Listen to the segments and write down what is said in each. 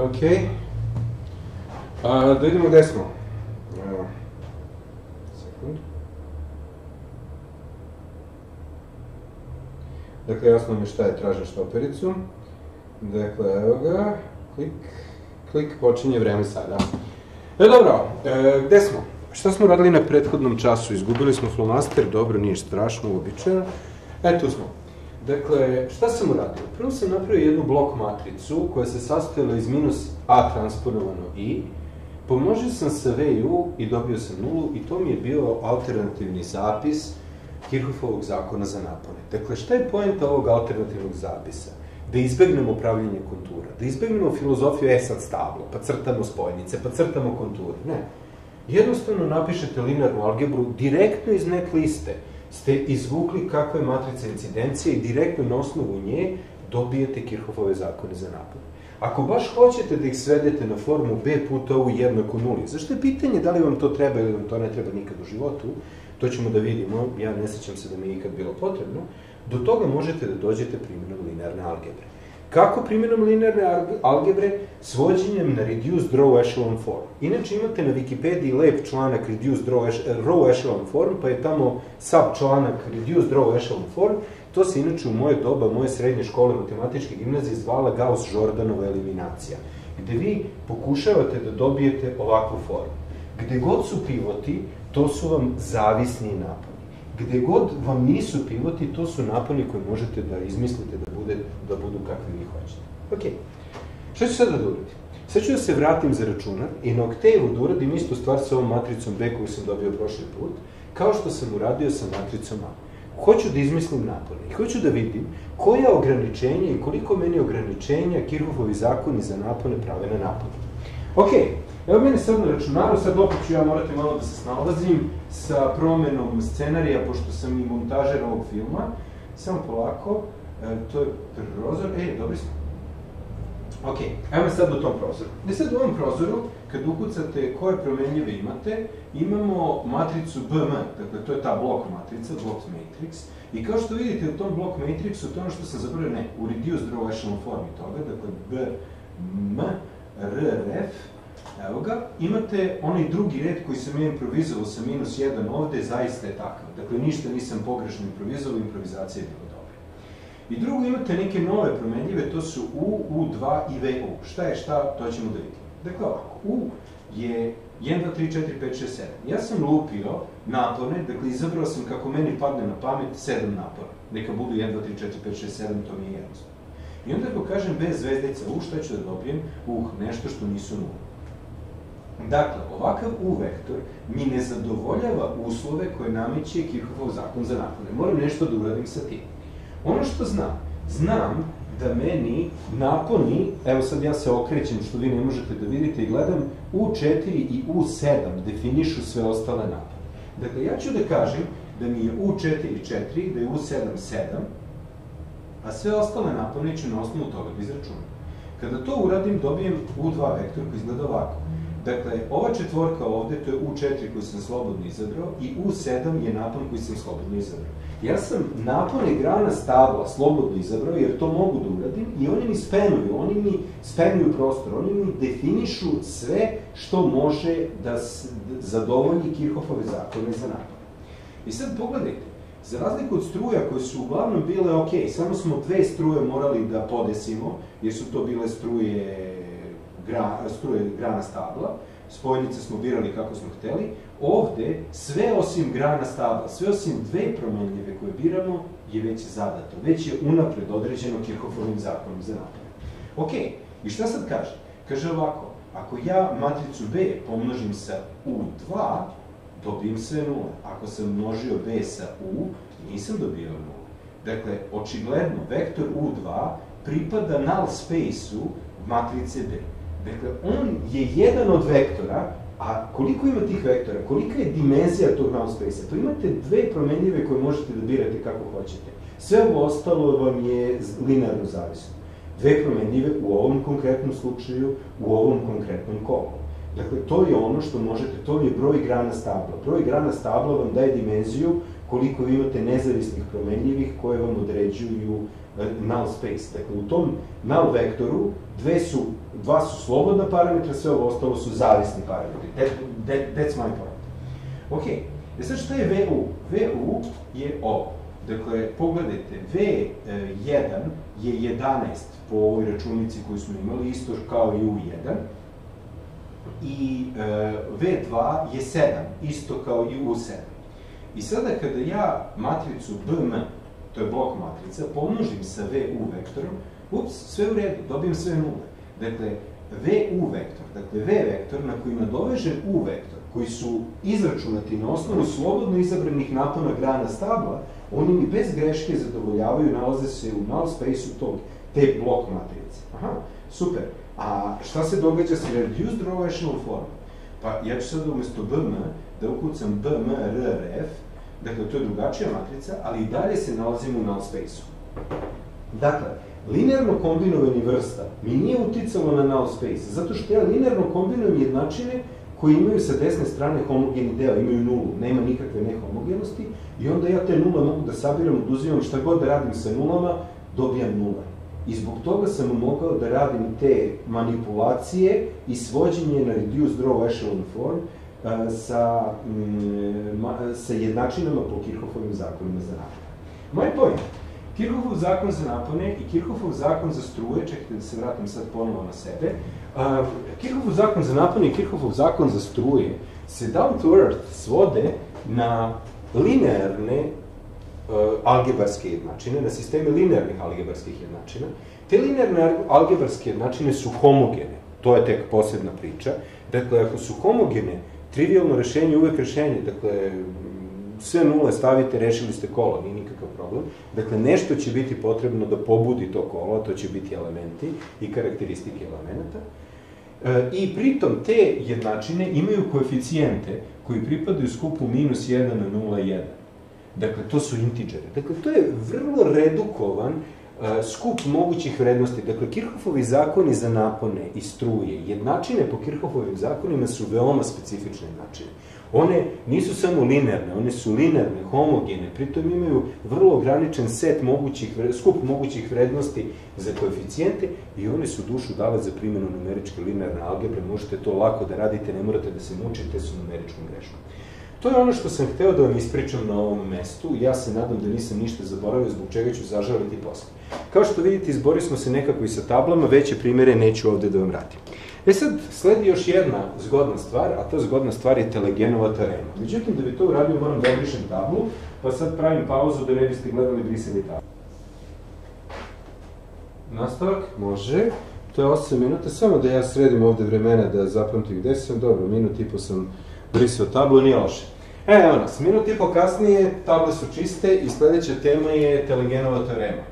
Ok. Da vidimo gde smo. Sekund. Dakle, jasno mi šta je tražim štopericu. Dakle, evo ga. Klik. Klik, počinje vreme sada. E, dobro, e, gde smo? Šta smo radili na prethodnom času? Izgubili smo flomaster, dobro, nije strašno, uobičajeno. E, tu smo. Dakle, šta sam uradio? Prvo sam napravio jednu blok matricu koja se sastojala iz minus a transponovano i, pomnožio sam sa VU i dobio sam nulu i to mi je bio alternativni zapis Kirchhoffovog zakona za napone. Dakle, šta je poenta ovog alternativnog zapisa? Da izbegnemo pravljenje kontura, da izbegnemo filozofiju e sad stablo, pa crtamo spojnice, pa crtamo konturi. Ne. Jednostavno napišete linearnu algebru direktno iz net liste, ste izvukli kakva je matrica incidencije i direktno na osnovu nje dobijete Kirchhoffove zakone za napad. Ako baš hoćete da ih svedete na formu b puta u jednako nuli, zašto je pitanje da li vam to treba ili vam to ne treba nikad u životu, to ćemo da vidimo, ja ne sećam se da mi je ikad bilo potrebno, do toga možete da dođete primjenom linearne algebre. Kako primjenom linearne algebre? Svođenjem na reduced row echelon form. Inače imate na Wikipediji lep članak reduced row echelon form, pa je tamo sub članak reduced row echelon form. To se inače u moje doba, moje srednje škole matematičke gimnazije zvala Gauss-Jordanova eliminacija, gde vi pokušavate da dobijete ovakvu formu. Gde god su pivoti, to su vam zavisni napad gde god vam nisu pivoti, to su naponi koje možete da izmislite da, bude, da budu kakvi vi hoćete. Ok, šta ću sada da uradim? Sad ću da se vratim za računar i na oktevu da uradim istu stvar sa ovom matricom B koju sam dobio prošli put, kao što sam uradio sa matricom A. Hoću da izmislim napone i hoću da vidim koja ograničenja i koliko meni ograničenja Kirchhoffovi zakoni za napone prave na napone. Ok, Evo meni sad na računaru, sad opet ću ja morati malo da se snalazim sa promenom scenarija, pošto sam i montažer ovog filma. Samo polako, to je prozor, e, dobri smo. Ok, evo sad u tom prozoru. I sad u ovom prozoru, kad ukucate koje promenljive imate, imamo matricu BM, dakle to je ta blok matrica, blok matrix, i kao što vidite u tom blok matrixu, to je ono što sam zaboravio, ne, u reduced row echelon formi toga, dakle B, M, R, Ref, Evo ga, imate onaj drugi red koji sam ja improvizovao sa minus 1 ovde, zaista je takav. Dakle, ništa nisam pogrešno improvizovao, improvizacija je bila. I drugo, imate neke nove promenljive, to su U, U2 i VU. Šta je šta, to ćemo da vidimo. Dakle, ovako, U je 1, 2, 3, 4, 5, 6, 7. Ja sam lupio napone, dakle, izabrao sam kako meni padne na pamet 7 napona. Neka budu 1, 2, 3, 4, 5, 6, 7, to mi je jednostavno. I onda ako kažem bez zvezdica U, šta ću da dobijem? Uh, nešto što nisu nula. Dakle, ovakav U vektor mi ne zadovoljava uslove koje nameće Kirchhoffov zakon za napone. Moram nešto da uradim sa tim. Ono što znam, znam da meni naponi, evo sad ja se okrećem što vi ne možete da vidite i gledam, U4 i U7 definišu sve ostale napone. Dakle, ja ću da kažem da mi je U4 4, da je U7 7, a sve ostale napone ću na osnovu toga da izračunam. Kada to uradim, dobijem U2 vektor koji izgleda ovako. Dakle, ova četvorka ovde, to je U4 koju sam slobodno izabrao i U7 je napon koji sam slobodno izabrao. Ja sam napone grana stabla slobodno izabrao jer to mogu da uradim i oni mi spenuju, oni mi spenuju prostor, oni mi definišu sve što može da zadovolji Kirchhoffove zakone za napon. I sad pogledajte, za razliku od struja koje su uglavnom bile ok, samo smo dve struje morali da podesimo, jer su to bile struje gra, struje grana stabla, spojnice smo birali kako smo hteli, ovde sve osim grana stabla, sve osim dve promenljive koje biramo, je već zadato, već je unapred određeno Kirchhoffovim zakonom za napravu. Ok, i šta sad kaže? Kaže ovako, ako ja matricu B pomnožim sa U2, dobijem sve nule. Ako sam množio B sa U, nisam dobio nule. Dakle, očigledno, vektor U2 pripada null space-u matrice B. Dakle, on je jedan od vektora, a koliko ima tih vektora, kolika je dimenzija tog null space-a? To imate dve promenljive koje možete da birate kako hoćete. Sve ovo ostalo vam je linearno zavisno. Dve promenljive u ovom konkretnom slučaju, u ovom konkretnom kolu. Dakle, to je ono što možete, to je broj grana stabla. Broj grana stabla vam daje dimenziju koliko vi imate nezavisnih promenljivih koje vam određuju null space. Dakle, u tom null vektoru dve su, dva su slobodna parametra, sve ovo ostalo su zavisni parametri. That, that, that's my point. Ok, e sad šta je VU? VU je ovo. Dakle, pogledajte, V1 je 11 po ovoj računici koju smo imali, isto kao i U1, i e, V2 je 7, isto kao i U7. I sada kada ja matricu BM, to je blok matrica, pomnožim sa VU vektorom, ups, sve u redu, dobijem sve nule. Dakle, VU vektor, dakle V vektor na koji nadovežem U vektor, koji su izračunati na osnovu slobodno izabranih napona grana stabla, oni mi bez greške zadovoljavaju, nalaze se u null space-u tog, te blok matrice. Aha, super. A šta se događa sa reduced row echelon form? Pa ja ću sad umesto BM da ukucam BMRF, dakle to je drugačija matrica, ali i dalje se nalazimo u null space-u. Dakle, linearno kombinovanje vrsta mi nije uticalo na null space, zato što ja linearno kombinujem jednačine koji imaju sa desne strane homogeni deo, imaju nulu, nema nikakve nehomogenosti, i onda ja te nule mogu da sabiram, oduzimam šta god da radim sa nulama, dobijam nula. I zbog toga sam mogao da radim te manipulacije i svođenje na reduced row echelon form sa, mm, ma, sa jednačinama po Kirchhoffovim zakonima za napone. Moj point, Kirchhoffov zakon za napone i Kirchhoffov zakon za struje, čekajte da se vratim sad ponovo na sebe, a, Kirchhoffov zakon za napone i Kirchhoffov zakon za struje se down to earth svode na linearne uh, algebarske jednačine, na sisteme linearnih algebarskih jednačina. Te linearne algebarske jednačine su homogene, to je tek posebna priča. Dakle, ako su homogene, trivialno rešenje je uvek rešenje, dakle, sve nule stavite, rešili ste kolo, nije nikakav problem. Dakle, nešto će biti potrebno da pobudi to kolo, to će biti elementi i karakteristike elemenata. E, I pritom te jednačine imaju koeficijente koji pripadaju skupu minus 1 na 0,1. Dakle, to su intiđere. Dakle, to je vrlo redukovan skup mogućih vrednosti. Dakle, Kirchhoffovi zakoni za napone i struje, jednačine po Kirchhoffovim zakonima su veoma specifične jednačine. One nisu samo linearne, one su linearne, homogene, pritom imaju vrlo ograničen set mogućih, skup mogućih vrednosti za koeficijente i one su dušu dale za primjenu numeričke linearne algebre, možete to lako da radite, ne morate da se mučite sa numeričkom greškom. To je ono što sam hteo da vam ispričam na ovom mestu. Ja se nadam da nisam ništa zaboravio, zbog čega ću zažaliti posle. Kao što vidite, izborio smo se nekako i sa tablama, veće primere neću ovde da vam vratim. E sad, sledi još jedna zgodna stvar, a ta zgodna stvar je Telegenova teorema. Međutim, da bi to uradio, moram da obrišem tablu, pa sad pravim pauzu da ne biste gledali brisali tablu. Nastavak? Može. To je 8 minuta, samo da ja sredim ovde vremena da zapamtim gde sam, dobro, minut i po sam brisao tablu, nije loše. E, evo nas, minut i po kasnije, table su čiste i sledeća tema je Telegenova teorema.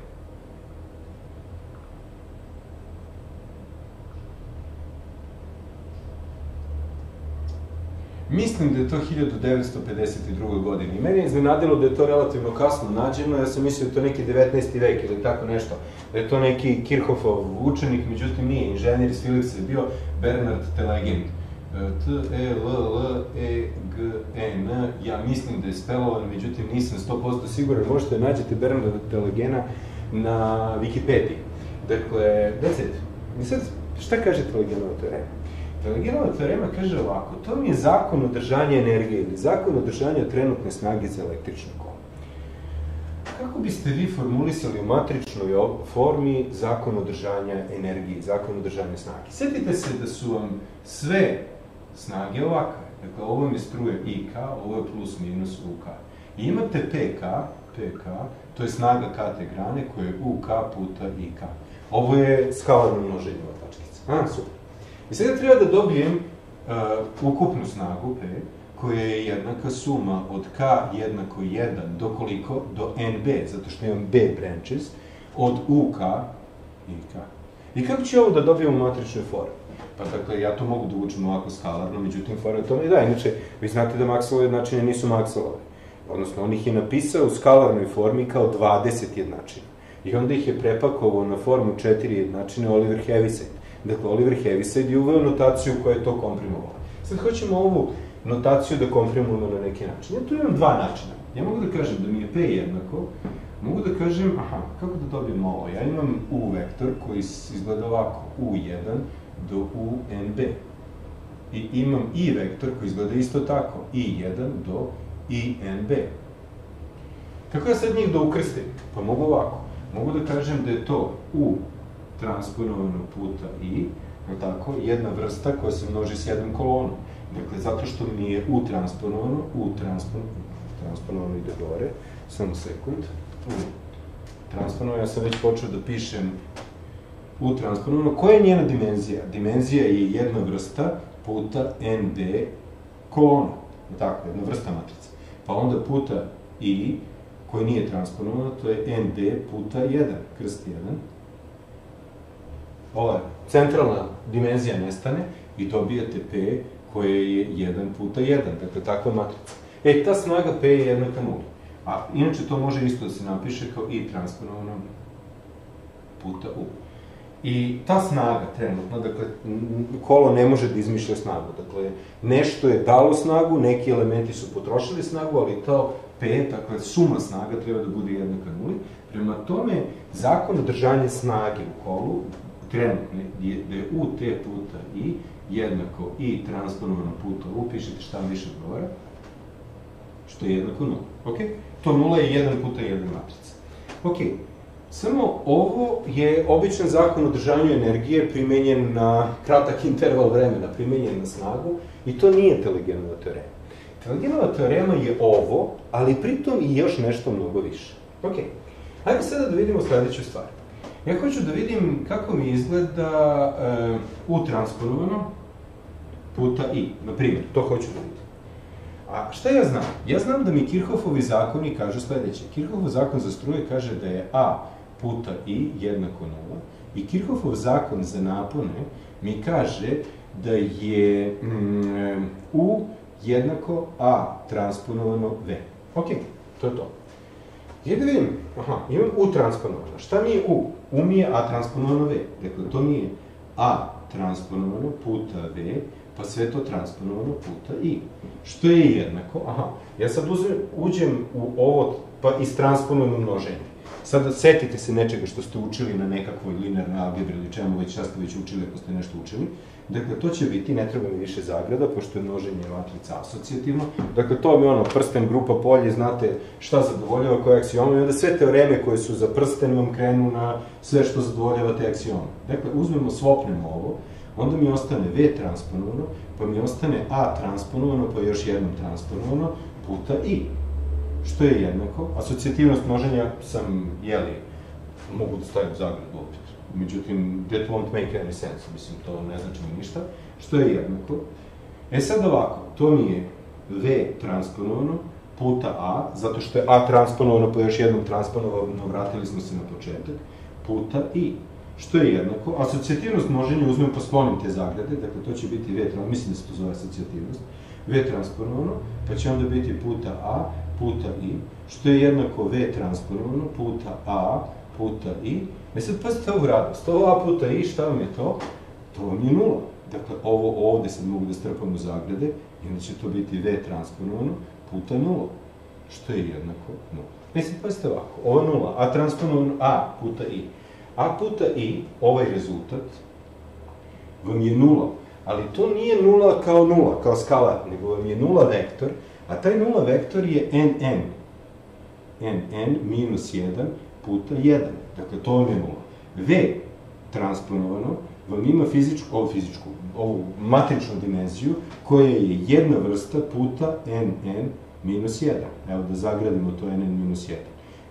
Mislim da je to 1952. godine. I meni je iznenadilo da je to relativno kasno nađeno, ja sam mislio da je to neki 19. vek ili tako nešto. Da je to neki Kirchhoffov učenik, međutim nije, inženjer iz Philipsa je bio Bernard Telegin. T, E, L, L, E, G, E, N, ja mislim da je spelovan, međutim nisam 100% siguran, možete nađete Bernarda Telegena na Wikipediji. Dakle. I sad, šta kaže Telegenova teorema? Telegenova teorema kaže ovako, to mi je zakon održanja energije ili zakon održanja trenutne snage za električno kolo. Kako biste vi formulisali u matričnoj formi zakon održanja energije, zakon održanja snage? Sjetite se da su vam sve snage ovakve. Dakle, ovo je struje IK, ovo je plus minus UK. I imate PK, PK, to je snaga kate grane koja je UK puta IK. Ovo je skalarno množenje ova tačkica. A, super. I sada treba da dobijem uh, ukupnu snagu P, koja je jednaka suma od K jednako 1 do koliko? Do NB, zato što imam B branches, od UK i K. I kako ću ovo da dobijem u matričnoj formi? Pa dakle, ja to mogu da učim ovako skalarno, međutim, fora to ne da. Inače, vi znate da Maxwellove jednačine nisu Maxwellove. Odnosno, on ih je napisao u skalarnoj formi kao 20 jednačina. I onda ih je prepakovao na formu 4 jednačine Oliver Heaviside. Dakle, Oliver Heaviside je uveo notaciju koja je to komprimovala. Sad hoćemo ovu notaciju da komprimujemo na neki način. Ja tu imam dva načina. Ja mogu da kažem da mi je P jednako mogu da kažem, aha, kako da dobijem ovo? Ja imam u vektor koji izgleda ovako, u1 do unb. I imam i vektor koji izgleda isto tako, i1 do inb. Kako ja sad njih da ukrstim? Pa mogu ovako. Mogu da kažem da je to u transponovano puta i, je tako, jedna vrsta koja se množi s jednom kolonom. Dakle, zato što mi je u transponovano, u transponovano, transponovano ide gore, samo sekund, u transponovano, ja sam već počeo da pišem u transponovano, koja je njena dimenzija? Dimenzija je jedna vrsta puta ND kolona, tako, jedna vrsta matrice. Pa onda puta i, koji nije transponovano, to je ND puta 1, krst 1. Ova centralna dimenzija nestane i dobijate P koje je 1 puta 1, dakle takva matrica. E, ta snaga P je jednaka 0. A inače to može isto da se napiše kao i transponovano puta U. I ta snaga trenutno, dakle, kolo ne može da izmišlja snagu. Dakle, nešto je dalo snagu, neki elementi su potrošili snagu, ali to P, dakle, suma snaga treba da bude jednaka nuli. Prema tome, zakon držanja snage u kolu, trenutno, je, da je U T puta I, jednako I transponovano puta U, pišete šta više odgovara, što je jednako nula. Ok? To nula je 1 puta 1 matrica. Ok, samo ovo je običan zakon o držanju energije primenjen na kratak interval vremena, primenjen na snagu, i to nije Telegenova teorema. Telegenova teorema je ovo, ali pritom i još nešto mnogo više. Ok, hajde sada da vidimo sledeću stvar. Ja hoću da vidim kako mi izgleda e, U transponovano puta I, na primjer, to hoću da vidim. A šta ja znam? Ja znam da mi Kirchhoffovi zakoni kažu sledeće. Kirchhoffov zakon za struje kaže da je A puta I jednako nula i Kirchhoffov zakon za napone mi kaže da je mm, U jednako A transponovano V. Ok, to je to. I da vidim, aha, imam U transponovano. Šta mi je U? U mi je A transponovano V. Dakle, to mi je A transponovano puta V pa sve to transponovano puta i. Što je jednako, aha, ja sad uzem, uđem u ovo, pa istransponujem množenje. Sada setite se nečega što ste učili na nekakvoj linearnoj algebri ili čemu već, šta ste već učili ako ste nešto učili. Dakle, to će biti, ne treba mi više zagrada, pošto je množenje matrica asocijativno. Dakle, to je ono, prsten, grupa, polje, znate šta zadovoljava koje aksiome, i onda sve teoreme koje su za prsten vam krenu na sve što zadovoljava te aksiome. Dakle, uzmemo, svopnemo ovo, onda mi ostane V transponovano, pa mi ostane A transponovano, pa još jednom transponovano, puta I. Što je jednako? Asocijativnost množenja sam, jeli, mogu da stavim zagradu opet. Međutim, that won't make any sense, mislim, to ne znači mi ništa. Što je jednako? E sad ovako, to mi je V transponovano puta A, zato što je A transponovano, pa još jednom transponovano, vratili smo se na početak, puta I što je jednako. Asocijativnost množenja uzmem pa sklonim te zagrade, dakle to će biti V, mislim da se to zove asocijativnost, V transponovano, pa će onda biti puta A puta I, što je jednako V transponovano puta A puta I. E sad pazite ovu radost, ovo A puta I, šta vam je to? To vam je nula. Dakle, ovo ovde sad mogu da strpam u zagrade, i onda će to biti V transponovano puta nula, što je jednako nula. E sad pazite ovako, ovo nula, A transponovano A puta I a puta i, ovaj rezultat, vam je nula. Ali to nije nula kao nula, kao skalar, nego vam je nula vektor, a taj nula vektor je nn. nn minus 1 puta 1. Dakle, to vam je nula. V transponovano vam ima fizičku, ovu fizičku, ovu matričnu dimenziju, koja je jedna vrsta puta nn minus 1. Evo da zagradimo to nn minus 1.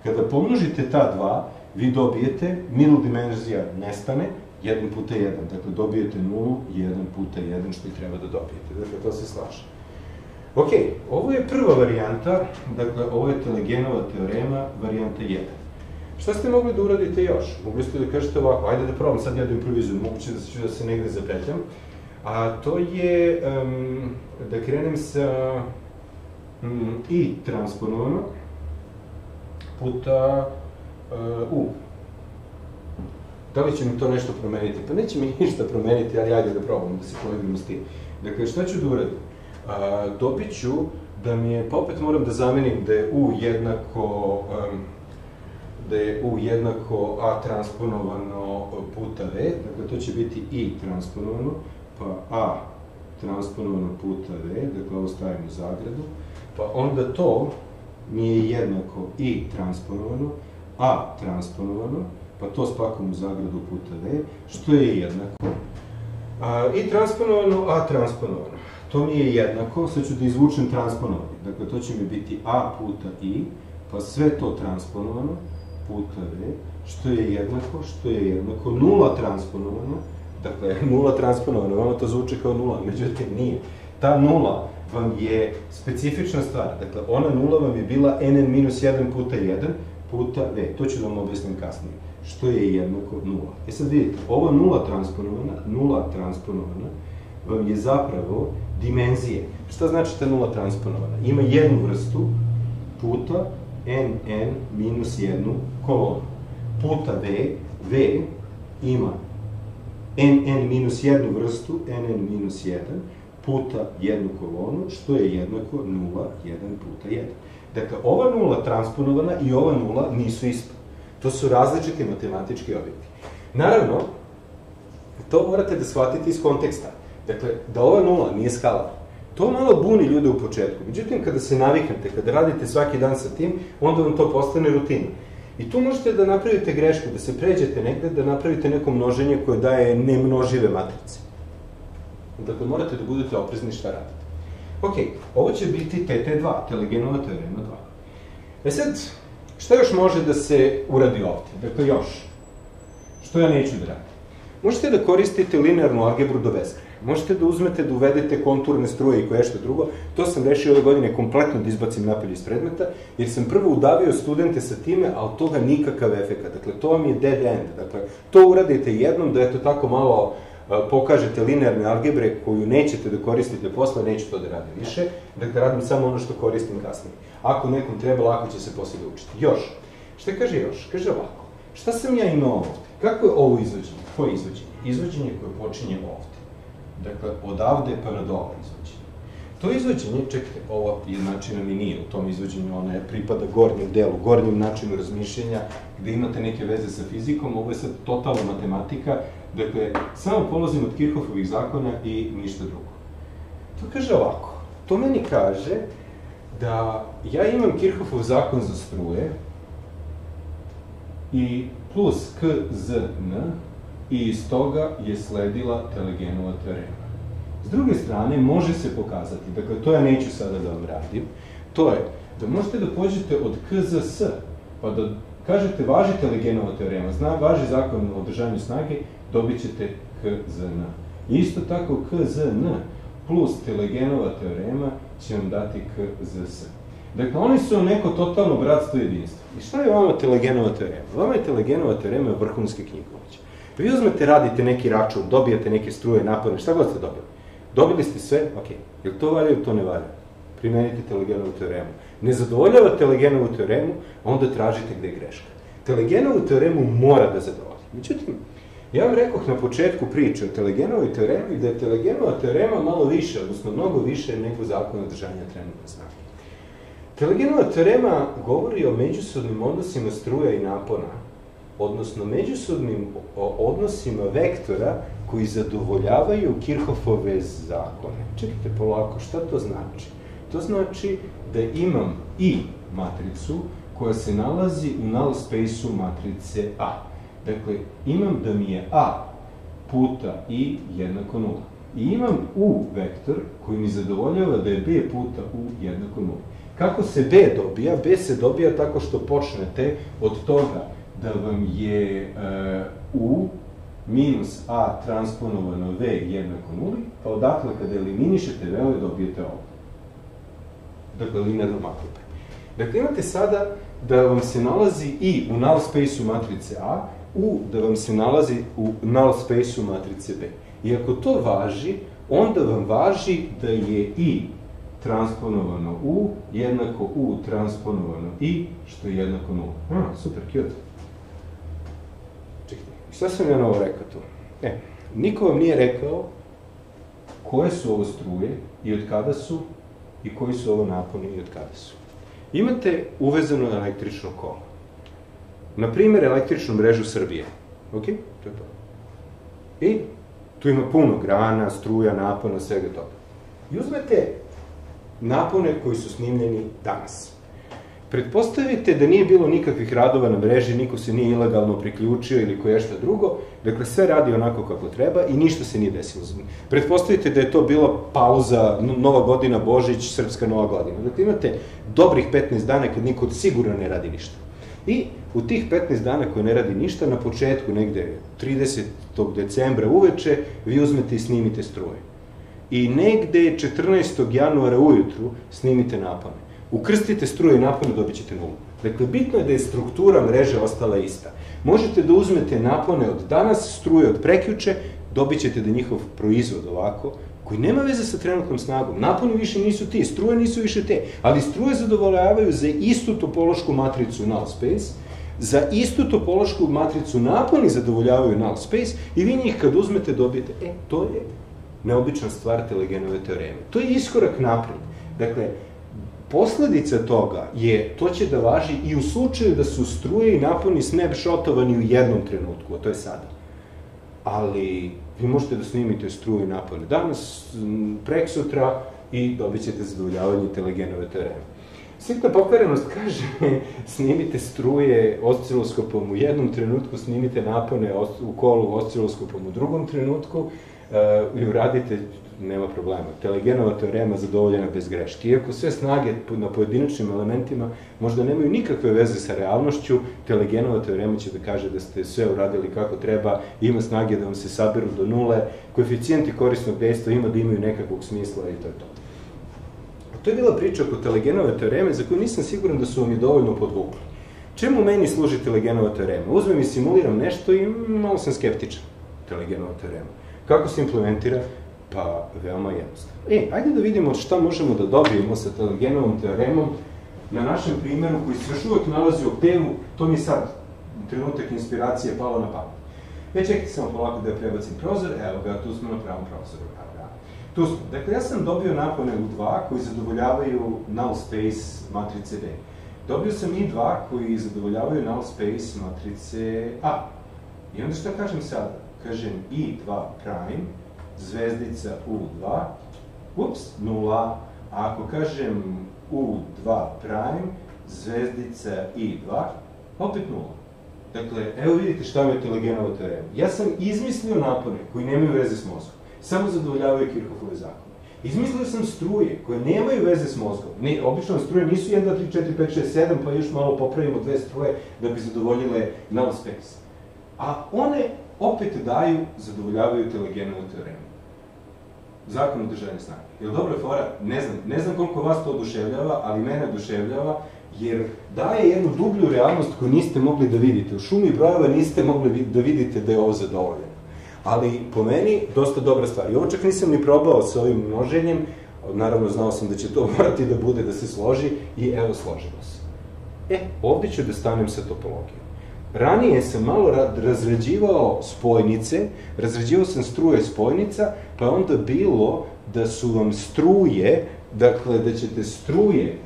Kada pomnožite ta dva, vi dobijete, middle dimenzija nestane, 1 puta 1, dakle dobijete 0, 1 puta 1, što i treba da dobijete, dakle to se slaže. Ok, ovo je prva varijanta, dakle ovo je Telegenova teorema, varijanta 1. Šta ste mogli da uradite još? Mogli ste da kažete ovako, ajde da probam, sad ja da improvizujem, moguće da ću da se negde zapetljam. A to je um, da krenem sa um, i transponovano puta uh, U. Da li će mi to nešto promeniti? Pa neće mi ništa promeniti, ali ajde da probam da se pojedimo s tim. Dakle, šta ću da uradim? A, dobit ću da mi je, pa opet moram da zamenim da je U jednako, da je U jednako A transponovano puta V, dakle to će biti I transponovano, pa A transponovano puta V, dakle ovo stavimo u zagradu, pa onda to mi je jednako I transponovano, A transponovano, pa to spakom u zagradu puta V, što je jednako a, I transponovano, A transponovano. To mi je jednako, sad ću da izvučem transponovanje. Dakle, to će mi biti A puta I, pa sve to transponovano, puta V, što je jednako, što je jednako, nula transponovano, dakle, nula transponovano, vama to zvuči kao nula, međutim nije. Ta nula vam je specifična stvar, dakle, ona nula vam je bila nn minus 1 puta 1 puta v, to ću da vam objasnim kasnije, što je jednako nula. E sad vidite, ova nula transponovana, nula transponovana, vam je zapravo dimenzije. Šta znači ta nula transponovana? Ima jednu vrstu puta nn minus jednu kolonu. Puta v, v ima nn minus jednu vrstu, nn minus 1, puta jednu kolonu, što je jednako 0, 1 puta 1. Dakle, ova nula transponovana i ova nula nisu isto. To su različiti matematički objekti. Naravno, to morate da shvatite iz konteksta. Dakle, da ova nula nije skalar. To malo buni ljude u početku. Međutim, kada se naviknete, kada radite svaki dan sa tim, onda vam to postane rutina. I tu možete da napravite grešku, da se pređete negde, da napravite neko množenje koje daje nemnožive matrice. Dakle, morate da budete oprezni šta radite. Ok, ovo će biti TT2, Telegenova teorema 2. E sad, šta još može da se uradi ovde? Dakle, još. Što ja neću da radim? Možete da koristite linearnu algebru do beskraja. Možete da uzmete, da uvedete konturne struje i koje što drugo. To sam rešio ove godine kompletno da izbacim napolje iz predmeta, jer sam prvo udavio studente sa time, ali toga nikakav efekt. Dakle, to vam je dead end. Dakle, to uradite jednom, da eto tako malo pokažete linearne algebre koju nećete da koristite posle, neću to da radim više, dakle radim samo ono što koristim kasnije. Ako nekom treba, lako će se posle da učiti. Još. Šta kaže još? Kaže ovako. Šta sam ja imao ovde? Kako je ovo izvođenje? Koje izvođenje? Izvođenje koje počinje ovde. Dakle, odavde pa na dole izvođenje. To izvođenje, čekajte, ovo je načina mi nije u tom izvođenju, ona je pripada gornjem delu, gornjem načinu razmišljenja, gde imate neke veze sa fizikom, ovo je sad totalna matematika, dakle, samo polazim od Kirchhoffovih zakona i ništa drugo. To kaže ovako, to meni kaže da ja imam Kirchhoffov zakon za struje i plus k z n i iz toga je sledila Telegenova teorema. S druge strane, može se pokazati, dakle, to ja neću sada da vam radim, to je da možete da pođete od k z s, pa da kažete važi Telegenova teorema, zna, važi zakon o održanju snage, dobit ćete k z n. Isto tako k z n plus Telegenova teorema će vam dati k z s. Dakle, oni su neko totalno bratstvo jedinstvo. I šta je vama Telegenova teorema? Vama je Telegenova teorema vrhunske knjigovođe. Vi uzmete, radite neki račun, dobijate neke struje, napore, šta god ste dobili? Dobili ste sve, ok. Jel to valja ili to ne valja? Primenite Telegenovu teoremu. Ne zadovoljava Telegenovu teoremu, onda tražite gde je greška. Telegenovu teoremu mora da zadovolji. Međutim, ja vam rekoh na početku priče o Telegenovoj teoremi da je Telegenova teorema malo više, odnosno mnogo više nego zakon održanja trenutne snage. Telegenova teorema govori o međusobnim odnosima struja i napona, odnosno međusobnim odnosima vektora koji zadovoljavaju Kirchhoffove zakone. Čekajte polako, šta to znači? To znači da imam i matricu koja se nalazi u null space-u matrice A. Dakle, imam da mi je A puta i jednako nula. I imam U vektor koji mi zadovoljava da je B puta U jednako nula. Kako se B dobija? B se dobija tako što počnete od toga da vam je uh, U minus A transponovano V jednako nuli, pa odakle kada eliminišete V-ove dobijete ovo. Dakle, linearno makrope. Dakle, imate sada da vam se nalazi i u null space-u matrice A, U da vam se nalazi u null space-u matrice B. I ako to važi, onda vam važi da je i transponovano U jednako U transponovano I, što je jednako nula. A, super, cute. Čekajte, šta sam ja novo rekao tu? E, niko vam nije rekao koje su ovo struje i od kada su i koji su ovo naponi i od kada su. Imate uvezano električno kolo. na primjer, električnu mrežu Srbije. Ok? To je to. I tu ima puno grana, struja, napona, svega toga. I uzmete napone koji su snimljeni danas. Pretpostavite da nije bilo nikakvih radova na mreži, niko se nije ilegalno priključio ili koje šta drugo, dakle sve radi onako kako treba i ništa se nije desilo. Pretpostavite da je to bila pauza, Nova godina, Božić, Srpska Nova godina. Dakle imate dobrih 15 dana kad niko sigurno ne radi ništa. I u tih 15 dana koje ne radi ništa, na početku negde 30. decembra uveče, vi uzmete i snimite struje. I negde 14. januara ujutru snimite napane ukrstite struje i napone, dobit ćete nulu. Dakle, bitno je da je struktura mreže ostala ista. Možete da uzmete napone od danas, struje od prekjuče, dobit ćete da njihov proizvod ovako, koji nema veze sa trenutnom snagom. Naponi više nisu ti, struje nisu više te, ali struje zadovoljavaju za istu topološku matricu null space, za istu topološku matricu naponi zadovoljavaju null space i vi njih kad uzmete dobijete, e, to je neobična stvar telegenove teoreme. To je iskorak napred. Dakle, Posledica toga je, to će da važi i u slučaju da su struje i naponi snapshotovani u jednom trenutku, a to je sada. Ali vi možete da snimite struje i napone danas, prek sutra i dobit ćete zadovoljavanje telegenove teoreme. Sitna pokvarenost kaže, snimite struje osciloskopom u jednom trenutku, snimite napone u kolu osciloskopom u drugom trenutku i uradite nema problema. Telegenova teorema zadovoljena bez greške. Iako sve snage na pojedinačnim elementima možda nemaju nikakve veze sa realnošću, Telegenova teorema će da kaže da ste sve uradili kako treba, ima snage da vam se saberu do nule, koeficijenti korisnog dejstva ima da imaju nekakvog smisla i to je to. To je bila priča oko Telegenove teoreme za koju nisam siguran da su vam je dovoljno podvukli. Čemu meni služi Telegenova teorema? Uzmem i simuliram nešto i malo sam skeptičan. Telegenova teorema. Kako se implementira? Pa, veoma jednostavno. E, ajde da vidimo šta možemo da dobijemo sa Telegenovom teoremom na našem primjeru koji se još uvek nalazi u oktevu, to mi je sad trenutak inspiracije palo na pamet. E, čekajte samo polako da prebacim prozor, evo ga, tu smo na pravom prozoru, evo ga. Tu smo. Dakle, ja sam dobio napone u 2 koji zadovoljavaju null space matrice B. Dobio sam i 2 koji zadovoljavaju null space matrice A. I onda šta kažem sada? Kažem i 2 prime zvezdica U2, ups, nula, a ako kažem U2 prime, zvezdica I2, opet nula. Dakle, evo vidite šta je Telegenova teorema. Ja sam izmislio napone koji nemaju veze s mozgom, samo zadovoljavaju Kirchhoffove zakone. Izmislio sam struje koje nemaju veze s mozgom. Ne, obično struje nisu 1, 2, 3, 4, 5, 6, 7, pa još malo popravimo dve struje da bi zadovoljile null space. A one opet daju, zadovoljavaju Telegenovu teoremu zakon udržavanja snage. Jel dobro je fora? Ne znam, ne znam koliko vas to oduševljava, ali mene oduševljava, jer daje jednu dublju realnost koju niste mogli da vidite. U šumi brojeva niste mogli da vidite da je ovo zadovoljeno. Ali, po meni, dosta dobra stvar. I ovo čak nisam ni probao sa ovim množenjem, naravno znao sam da će to morati da bude, da se složi, i evo, složilo se. E, ovde ću da stanem sa topologijom. Ranije sam malo razređivao spojnice, razređivao sam struje spojnica, pa je onda bilo da su vam struje, dakle da ćete struje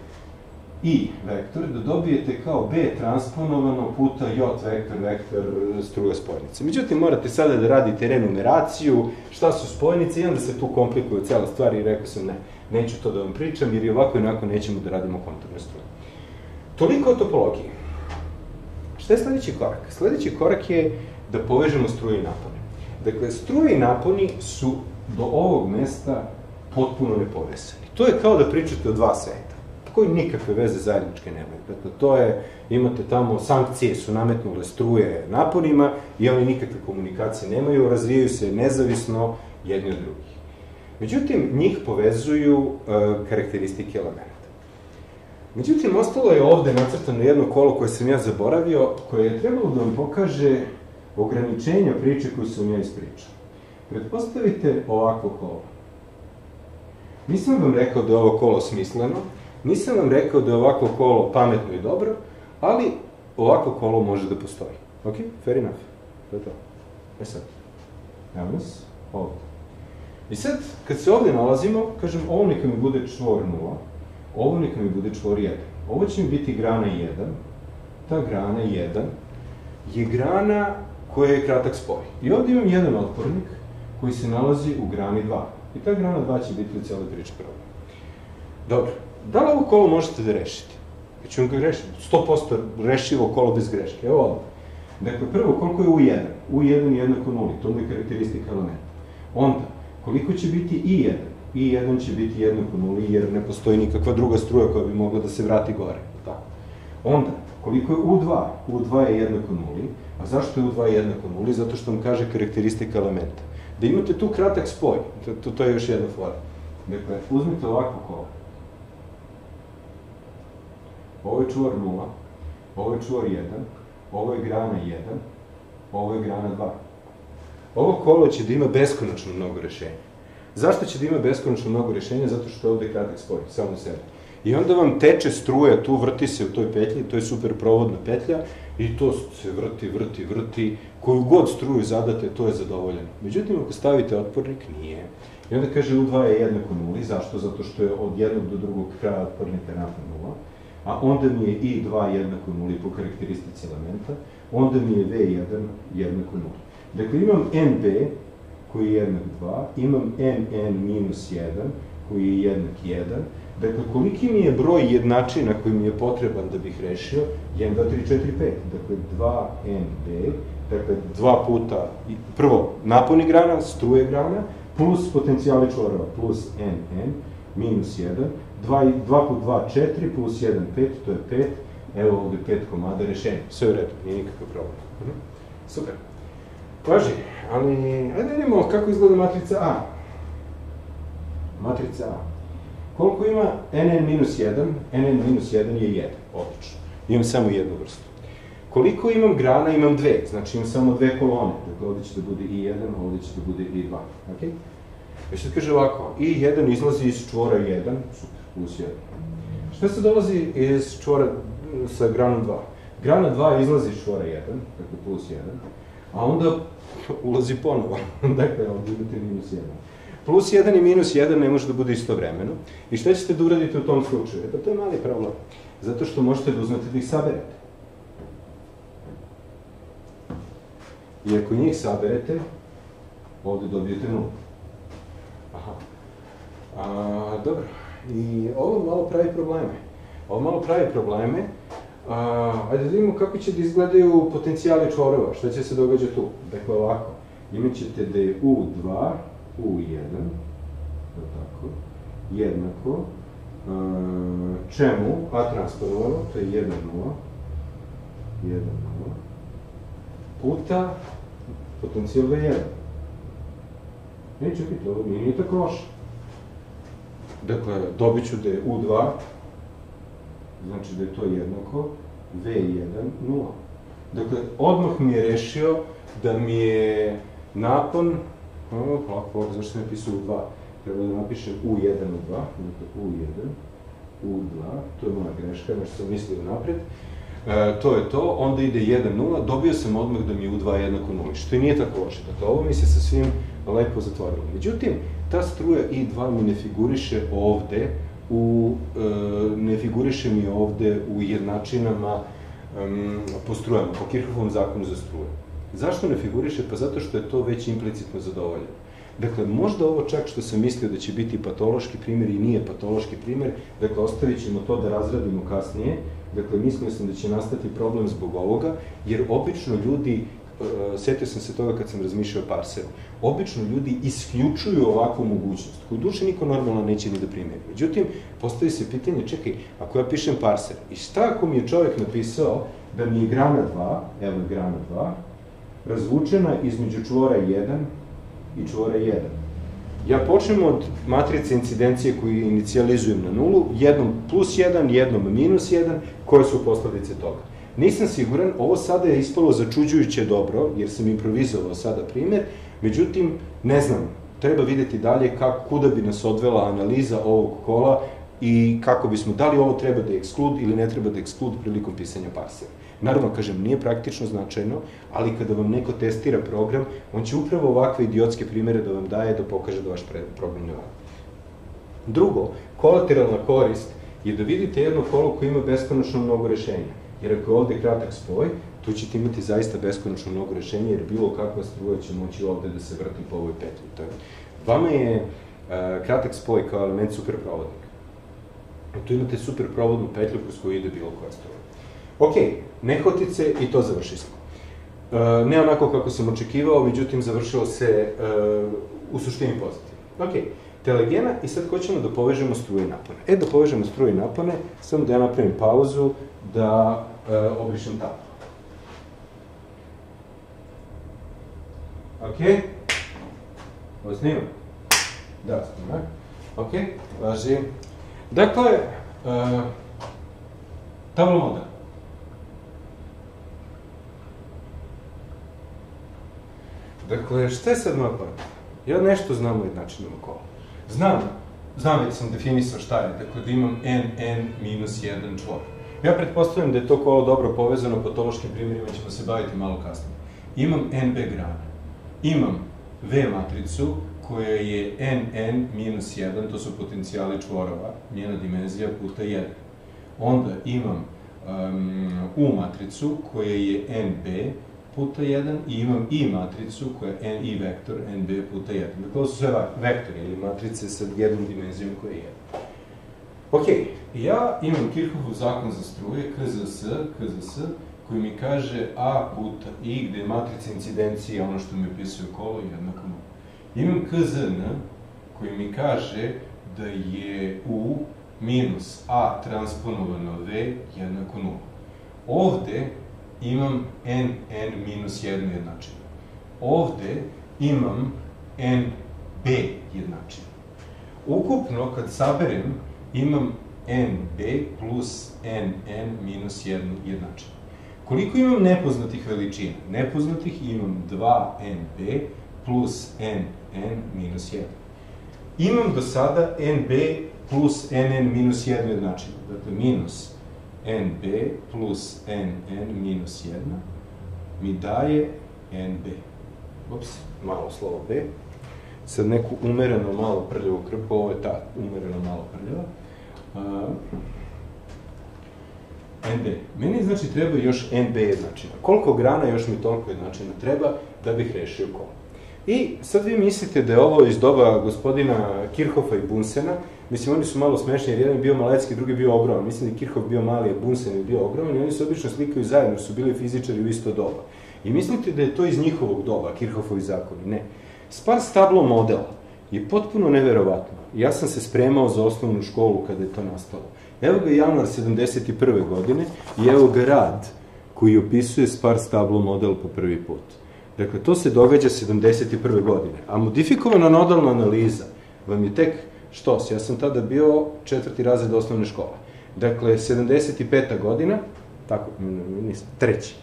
i vektor, da dobijete kao b transponovano puta j vektor, vektor struje spojnice. Međutim, morate sada da radite renumeraciju, šta su spojnice i onda se tu komplikuje cela stvar i rekao sam ne, neću to da vam pričam jer i ovako i onako nećemo da radimo konturne struje. Toliko o topologiji. Šta je sledeći korak? Sledeći korak je da povežemo struje i napone. Dakle, struje i naponi su do ovog mesta potpuno nepovezani. To je kao da pričate o dva sveta, koji nikakve veze zajedničke nemaju. Dakle, to je, imate tamo, sankcije su nametnule struje naponima i oni nikakve komunikacije nemaju, razvijaju se nezavisno jedni od drugih. Međutim, njih povezuju e, karakteristike elementa. Međutim, ostalo je ovde nacrtano jedno kolo koje sam ja zaboravio, koje je trebalo da vam pokaže ograničenja priče koju sam ja ispričao. Pretpostavite ovako kolo. Nisam vam rekao da je ovo kolo smisleno, nisam vam rekao da je ovako kolo pametno i dobro, ali ovako kolo može da postoji. Ok? Fair enough. To je to. E sad, evo nas, ovde. I sad, kad se ovde nalazimo, kažem, ovo neka mi bude čvor nula, ovo neka mi bude čvor 1. Ovo će mi biti grana 1, ta grana 1, je grana koja je kratak spoj. I ovde imam jedan otpornik koji se nalazi u grani 2. I ta grana 2 će biti u cijeloj priči problem. Dobro, da li ovo kolo možete da rešite? Ja ću vam ga rešiti. 100% rešivo kolo bez greške. Evo ovde. Dakle, prvo, koliko je U1? U1 je jednako nuli, to je karakteristika elementa. Onda, koliko će biti I1? I1 će biti jednako nuli, jer ne postoji nikakva druga struja koja bi mogla da se vrati gore. Tako. Onda, koliko je U2? U2 je jednako nuli. A zašto je U2 jednako nuli? Zato što vam kaže karakteristika elementa. Da imate tu kratak spoj, to, to, to je još jedna fora. Dakle, uzmite ovako kolo. Ovo je čuvar 0, ovo je čuvar 1, ovo je grana 1, ovo je grana 2. Ovo kolo će da ima beskonačno mnogo rešenja. Zašto će da ima beskonačno mnogo rešenja? Zato što je ovde kratak spoj, samo sebe. I onda vam teče struja, tu vrti se u toj petlji, to je super provodna petlja, i to se vrti, vrti, vrti, koju god struju zadate, to je zadovoljeno. Međutim, ako stavite otpornik, nije. I onda kaže U2 je jednako nuli, zašto? Zato što je od jednog do drugog kraja otpornika ravno nula, a onda mi je I2 jednako nuli po karakteristici elementa, onda mi je V1 jednako nuli. Dakle, imam NB koji je jednak 2, imam NN minus 1 koji je jednak 1, Dakle, koliki mi je broj jednačina koji mi je potreban da bih rešio? 1, 2, 3, 4, 5. Dakle, 2NB, dakle, dva puta, prvo, naponi grana, struje grana, plus potencijali čvorova, plus NN, minus 1, 2, 2 put 2, 4, plus 1, 5, to je 5, evo ovde 5 komada rešenja. Sve u redu, nije nikakav problem. Mhm. Super. Važi, ali, ajde da vidimo kako izgleda matrica A. Matrica A. Koliko ima nn minus 1? nn minus 1 je 1, odlično. Imam samo jednu vrstu. Koliko imam grana? Imam dve, znači imam samo dve kolone. Dakle, ovde će da bude i1, ovde će da bude i2. Ok? Već sad kaže ovako, i1 izlazi iz čvora 1, super, plus 1. Šta se dolazi iz čvora sa granom 2? Grana 2 izlazi iz čvora 1, dakle plus 1, a onda ulazi ponovo. dakle, ovde imate minus 1. Plus 1 i minus 1 ne može da bude istovremeno. I šta ćete da uradite u tom slučaju? Pa to je mali problem. Zato što možete da uzmete da ih saberete. I ako njih saberete, ovde dobijete 0. Aha. A, dobro. I ovo malo pravi probleme. Ovo malo pravi probleme. A, ajde da vidimo kako će da izgledaju potencijali čvorova. Šta će se događa tu? Dakle, ovako. Imaćete da je U2 U1, to tako, jednako, čemu, a transponovano, to je 1, 0, 1, 0, puta potencijal V1. Ne, čekajte, ovo nije tako loše. Dakle, dobit ću da je U2, znači da je to jednako, V1, 0. Dakle, odmah mi je rešio da mi je napon O, polako, polako, zašto sam napisao U2? Treba da napišem U1, U2, dakle U1, U2, to je moja greška, nešto sam mislio napred. E, to je to, onda ide 1, 0, dobio sam odmah da mi je U2 jednako 0, što i nije tako loše. Dakle, ovo mi se sa svim lepo zatvorilo. Međutim, ta struja I2 mi ne figuriše ovde, u, e, ne figuriše mi ovde u jednačinama po strujama, po Kirchhoffovom zakonu za struje. Zašto ne figuriše? Pa zato što je to već implicitno zadovoljeno. Dakle, možda ovo čak što sam mislio da će biti patološki primer i nije patološki primer, dakle, ostavit ćemo to da razradimo kasnije, dakle, mislio sam da će nastati problem zbog ovoga, jer obično ljudi, setio sam se toga kad sam razmišljao o parseru, obično ljudi isključuju ovakvu mogućnost, koju duše niko normalno neće ni da primeri. Međutim, postavi se pitanje, čekaj, ako ja pišem parser, i šta ako mi je čovjek napisao da mi je grana 2, evo je grana 2, razvučena između čvora 1 i čvora 1. Ja počnem od matrice incidencije koju inicijalizujem na nulu, jednom plus 1, jednom minus 1, koje su posledice toga. Nisam siguran, ovo sada je ispalo začuđujuće dobro, jer sam improvizovao sada primer, međutim, ne znam, treba videti dalje kako, kuda bi nas odvela analiza ovog kola i kako bismo, da li ovo treba da je eksklud ili ne treba da je eksklud prilikom pisanja parsera. Naravno, kažem, nije praktično značajno, ali kada vam neko testira program, on će upravo ovakve idiotske primere da vam daje da pokaže da vaš program ne valja. Drugo, kolateralna korist je da vidite jedno kolo koje ima beskonačno mnogo rešenja. Jer ako je ovde kratak spoj, tu ćete imati zaista beskonačno mnogo rešenja, jer bilo kakva struja će moći ovde da se vrti po ovoj petlji. To je. Vama je uh, kratak spoj kao element superprovodnika. Tu imate superprovodnu petlju kroz koju ide bilo koja struja. Ok, nehotice i to završi smo. Uh, ne onako kako sam očekivao, međutim završilo se uh, u suštini pozitivno. Ok, telegena i sad hoćemo da povežemo struje napone. E, da povežemo struje napone, samo da ja napravim pauzu, da obrišem tablu. Ok? Ovo snima? Da, snima. Ok, važi. Dakle, uh, tablo model. Dakle, šta je sad moja poruka? Ja nešto znam o jednačinom kolu. Znam, znam već sam definisao šta je, dakle da imam n, n minus 1 čvor. Ja pretpostavljam da je to kolo dobro povezano, patološkim primjerima ćemo se baviti malo kasnije. Imam nb grana, imam v matricu koja je nn minus 1, to su potencijali čvorova, njena dimenzija puta 1. Onda imam um, u matricu koja je nb puta 1 i imam i matricu koja je n i vektor nb puta 1. Dakle, to su sve vektori ili matrice sa jednom dimenzijom koja je 1. Ok, ja imam Kirchhoffov zakon za struje, k za s, k za s, koji mi kaže a puta i, gde je matrica incidencije ono što mi opisuje kolo jednako nula. Imam k za n, koji mi kaže da je u minus a transponovano v jednako nula. Ovde imam n, n minus jednu jednačinu. Ovde imam n, b jednačinu. Ukupno, kad saberem, imam nb plus nn minus jednu jednačinu. Koliko imam nepoznatih veličina? Nepoznatih imam 2nb plus nn minus 1. Imam do sada nb plus nn minus jednu jednačinu. Dakle, minus nb plus nn minus 1 mi daje nb. Ups, malo slovo b. Sad neku umereno malo prljavu krpu, ovo je ta umereno malo prljava. NB. Meni znači treba još NB jednačina. Koliko grana još mi toliko jednačina treba da bih rešio kolo. I sad vi mislite da je ovo iz doba gospodina Kirchhoffa i Bunsena, mislim oni su malo smešni jer jedan je bio malecki, drugi je bio ogroman. Mislim da je Kirchhoff bio mali, a Bunsen je bio ogroman i oni se obično slikaju zajedno, su bili fizičari u isto doba. I mislite da je to iz njihovog doba, Kirchhoffovi zakoni? Ne. Spars tablo modela je potpuno neverovatno. Ja sam se spremao za osnovnu školu kada je to nastalo. Evo ga januar 71. godine i evo ga rad koji opisuje Spars tablo model po prvi put. Dakle, to se događa 71. godine. A modifikovana nodalna analiza vam je tek štos. Ja sam tada bio četvrti razred osnovne škole. Dakle, 75. godina, tako, nisam, treći.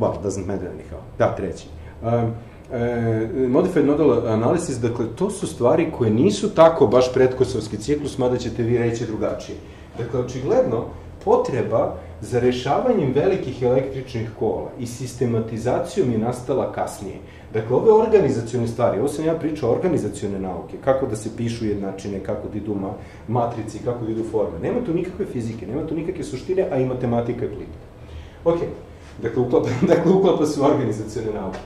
Well, doesn't matter anyhow. Da, treći. Um, e, modified nodal analysis, dakle, to su stvari koje nisu tako baš pretkosovski ciklus, mada ćete vi reći drugačije. Dakle, očigledno, potreba za rešavanjem velikih električnih kola i sistematizacijom je nastala kasnije. Dakle, ove organizacione stvari, ovo sam ja pričao organizacione nauke, kako da se pišu jednačine, kako da idu ma, matrici, kako da idu forme. Nema tu nikakve fizike, nema tu nikakve suštine, a i matematika je plita. Ok, dakle, uklapa, dakle, uklapa su organizacione nauke.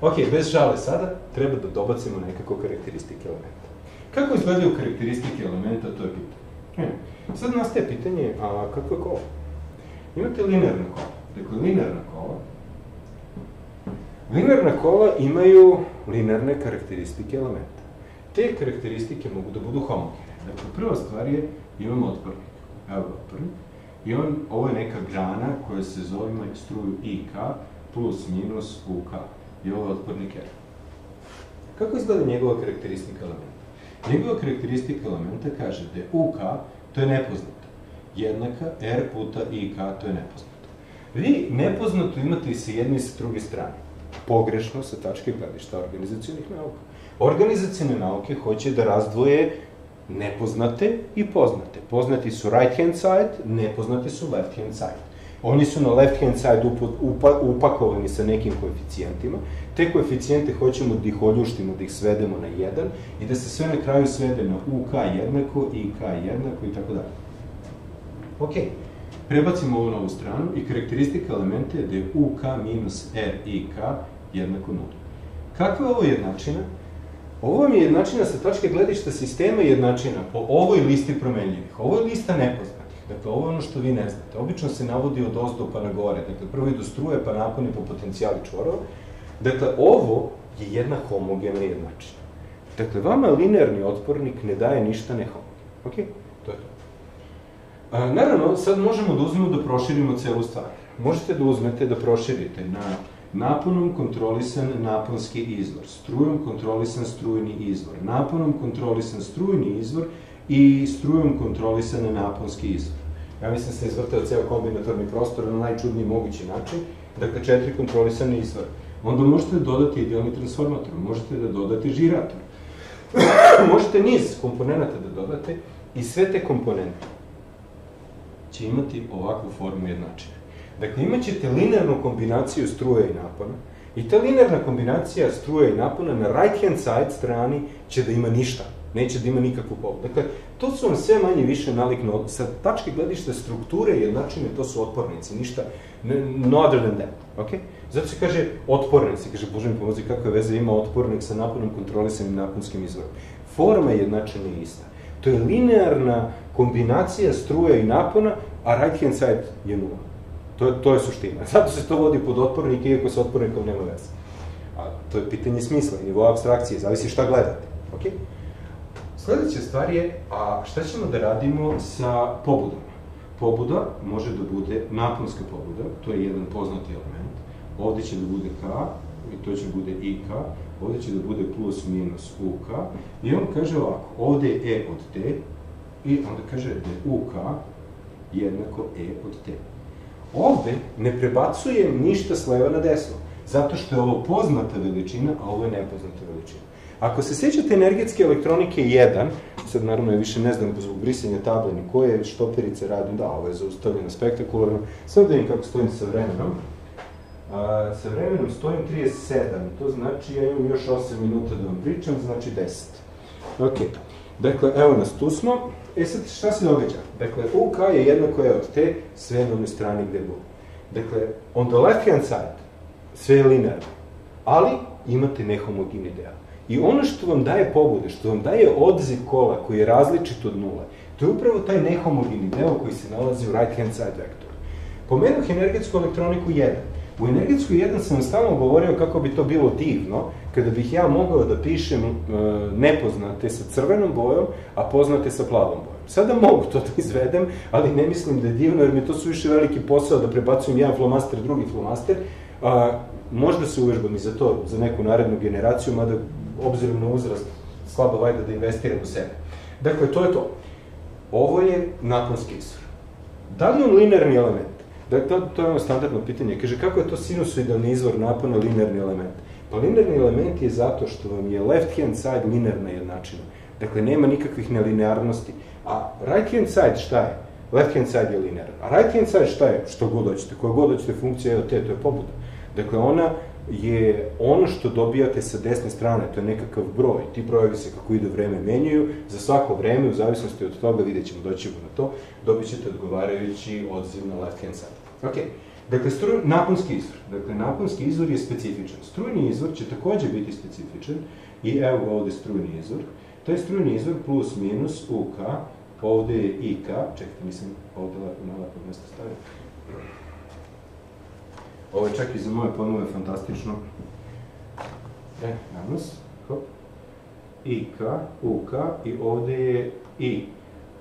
Ok, bez žale sada, treba da dobacimo nekako karakteristike elementa. Kako izgledaju karakteristike elementa, to je pitanje. Sad nastaje pitanje, a kako je kola? Imate linearna kola. Dakle, linearna kola. Linearna kola imaju linearne karakteristike elementa. Te karakteristike mogu da budu homogene. Dakle, prva stvar je, imam otpornik. Evo otpornik. I on, ovo je neka grana koja se zove, ima struju IK plus minus UK. I ovo je otpornik R. Kako izgleda njegova karakteristika elementa? Njegova karakteristika elementa kaže da je UK, to je nepoznato jednaka R puta IK, to je nepoznato. Vi nepoznato imate i sa jedne i sa druge strane. Pogrešno sa tačke gledišta organizacijonih nauka. Organizacijone nauke hoće da razdvoje nepoznate i poznate. Poznati su right hand side, nepoznati su left hand side. Oni su na left hand side upakovani sa nekim koeficijentima. Te koeficijente hoćemo da ih oljuštimo, da ih svedemo na 1 i da se sve na kraju svede na UK jednako, IK jednako i tako dalje. Ok, prebacimo ovo na ovu stranu i karakteristika elementa je da je UK minus RIK jednako nuli. Kakva je ovo jednačina? Ovo vam je jednačina sa tačke gledišta sistema jednačina po ovoj listi promenljivih. Ovo je lista nepoznatih. Dakle, ovo je ono što vi ne znate. Obično se navodi od ozdo pa na gore. Dakle, prvo idu struje pa naponi po potencijali čvorova. Dakle, ovo je jedna homogena jednačina. Dakle, vama linearni otpornik ne daje ništa nehomogeno. Ok? To je to. A, naravno, sad možemo da uzmemo da proširimo celu stvar. Možete da uzmete da proširite na naponom kontrolisan naponski izvor, strujom kontrolisan strujni izvor, naponom kontrolisan strujni izvor i strujom kontrolisan naponski izvor. Ja mislim da se izvrtao ceo kombinatorni prostor na najčudniji mogući način, dakle četiri kontrolisane izvore. Onda možete da dodati idealni transformator, možete da dodate žirator, možete niz komponenta da dodate i sve te komponente će imati ovakvu formu jednačine. Dakle, imat ćete linearnu kombinaciju struje i napona i ta linearna kombinacija struje i napona na right hand side strani će da ima ništa, neće da ima nikakvu polu. Dakle, to su vam sve manje više nalikno, sa tačke gledišta strukture jednačine, to su otpornici, ništa, no other than that, ok? Zato se kaže otpornik, se kaže, bože mi pomozi, kakve veze ima otpornik sa naponom kontrolisanim naponskim izvorom. Forma jednačine je ista. To je linearna kombinacija struje i napona, a right hand side je nula. To je, to je suština. Zato se to vodi pod otpornik, iako sa otpornikom nema veze. A to je pitanje smisla i nivoa abstrakcije, zavisi šta gledate. Okay? Sledeća stvar je, a šta ćemo da radimo sa pobudama? Pobuda može da bude naponska pobuda, to je jedan poznati element. Ovde će da bude K, i to će da bude IK, ovde će da bude plus minus UK, i on kaže ovako, ovde je E od T, i onda kaže da je UK jednako E od T. Ovde ne prebacujem ništa s leva na desno, zato što je ovo poznata veličina, a ovo je nepoznata veličina. Ako se sećate energetske elektronike 1, sad naravno ja više ne znam zbog brisanja table ni koje štoperice radim, da, ovo je zaustavljeno spektakularno, sad da vidim kako stojim sa vremenom. A, sa vremenom stojim 37, to znači ja imam još 8 minuta da vam pričam, znači 10. Ok, dakle, evo nas, tu smo. E sad, šta se događa? Dakle, UK je jednako je od te sve na onoj strani gde bude. Dakle, on the left hand side, sve je linearno, ali imate nehomogini deo. I ono što vam daje pobude, što vam daje odziv kola koji je različit od nule, to je upravo taj nehomogini deo koji se nalazi u right hand side vektoru. Pomenuh energetsku elektroniku 1. U energetsku 1 sam stalno govorio kako bi to bilo divno, kada bih ja mogao da pišem e, nepoznate sa crvenom bojom, a poznate sa plavom. Sada mogu to da izvedem, ali ne mislim da je divno, jer mi to su više veliki posao da prebacujem jedan flomaster, drugi flomaster. A, možda se uvežbam i za to, za neku narednu generaciju, mada obzirom na uzrast, slabo vajda da investiram u sebe. Dakle, to je to. Ovo je naponski izvor. Da li on linearni element? Dakle, to, to je ono standardno pitanje. Kaže, kako je to sinusoidalni izvor napona linearni element? Pa linearni element je zato što vam je left hand side linearna jednačina. Dakle, nema nikakvih nelinearnosti. A right hand side šta je? Left hand side je linearan. A right hand side šta je? Što god hoćete. Koja god hoćete funkcija je od te, to je pobuda. Dakle, ona je ono što dobijate sa desne strane, to je nekakav broj. Ti brojevi se kako ide vreme menjaju, za svako vreme, u zavisnosti od toga, vidjet ćemo, doći na to, dobit ćete odgovarajući odziv na left hand side. Ok, dakle, struj, naponski izvor. Dakle, naponski izvor je specifičan. Strujni izvor će takođe biti specifičan i evo ga ovde strujni izvor. To je strujni izvor plus minus UK, ovde je IK, čekajte, nisam ovde lepo na lepo mesto stavio. Ovo je čak i za moje pojmove fantastično. E, danas, hop, IK, UK i ovde je I